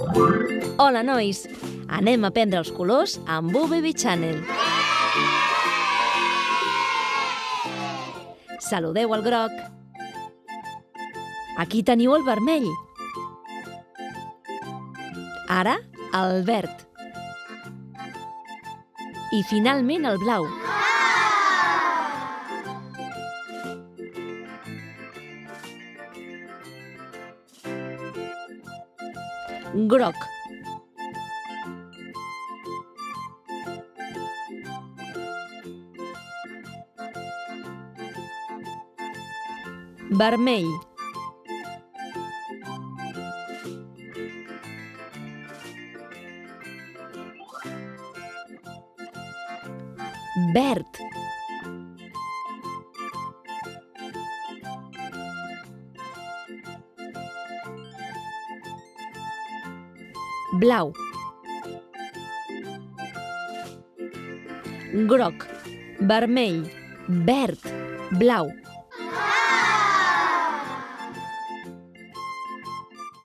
Hola, nois! Anem a prendre els colors amb UBB Channel. Saludeu el groc. Aquí teniu el vermell. Ara, el verd. I finalment el blau. Groc. Vermell. Verd. Blau. Groc, vermell, verd, blau.